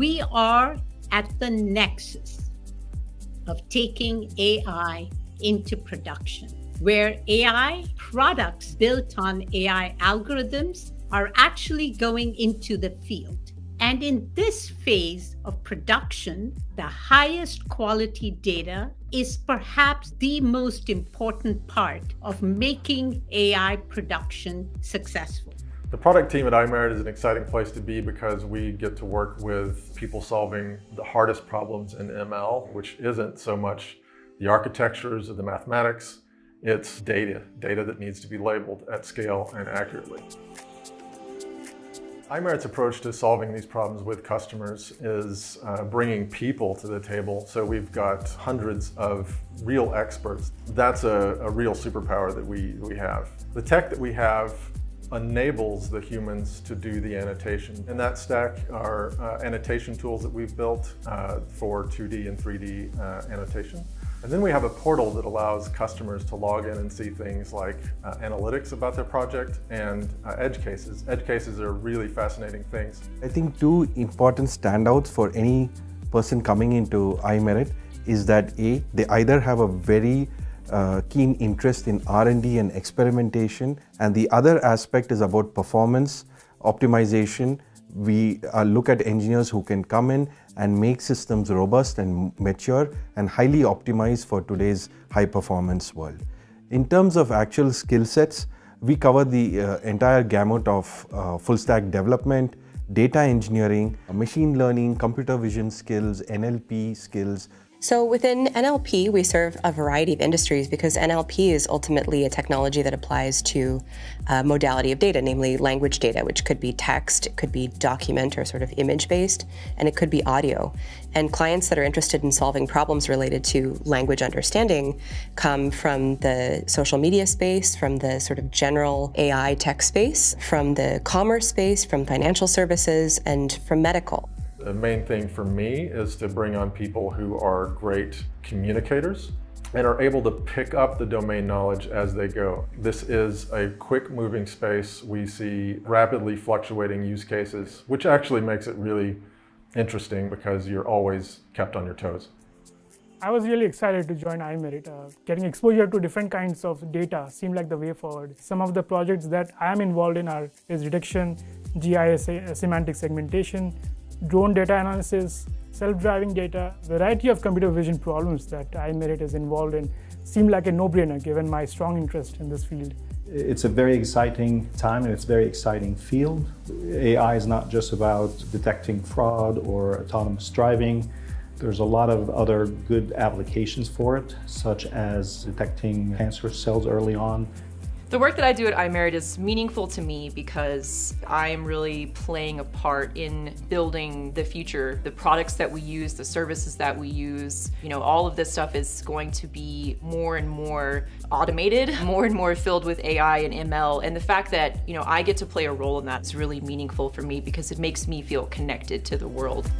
We are at the nexus of taking AI into production, where AI products built on AI algorithms are actually going into the field. And in this phase of production, the highest quality data is perhaps the most important part of making AI production successful. The product team at iMerit is an exciting place to be because we get to work with people solving the hardest problems in ML, which isn't so much the architectures or the mathematics, it's data, data that needs to be labeled at scale and accurately iMerit's approach to solving these problems with customers is uh, bringing people to the table. So we've got hundreds of real experts. That's a, a real superpower that we, we have. The tech that we have enables the humans to do the annotation. In that stack are uh, annotation tools that we've built uh, for 2D and 3D uh, annotation. And then we have a portal that allows customers to log in and see things like uh, analytics about their project and uh, edge cases. Edge cases are really fascinating things. I think two important standouts for any person coming into iMerit is that A, they either have a very uh, keen interest in R&D and experimentation and the other aspect is about performance, optimization we uh, look at engineers who can come in and make systems robust and mature and highly optimized for today's high performance world. In terms of actual skill sets, we cover the uh, entire gamut of uh, full stack development, data engineering, machine learning, computer vision skills, NLP skills, so within NLP, we serve a variety of industries because NLP is ultimately a technology that applies to a modality of data, namely language data, which could be text, it could be document or sort of image based, and it could be audio. And clients that are interested in solving problems related to language understanding come from the social media space, from the sort of general AI tech space, from the commerce space, from financial services, and from medical. The main thing for me is to bring on people who are great communicators and are able to pick up the domain knowledge as they go. This is a quick moving space. We see rapidly fluctuating use cases, which actually makes it really interesting because you're always kept on your toes. I was really excited to join iMerit. Uh, getting exposure to different kinds of data seemed like the way forward. Some of the projects that I am involved in are is detection, GIS semantic segmentation, drone data analysis, self-driving data, variety of computer vision problems that iMerit is involved in seem like a no-brainer given my strong interest in this field. It's a very exciting time and it's a very exciting field. AI is not just about detecting fraud or autonomous driving. There's a lot of other good applications for it, such as detecting cancer cells early on, the work that I do at iMerit is meaningful to me because I am really playing a part in building the future. The products that we use, the services that we use, you know, all of this stuff is going to be more and more automated, more and more filled with AI and ML. And the fact that, you know, I get to play a role in that is really meaningful for me because it makes me feel connected to the world.